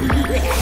Yeah.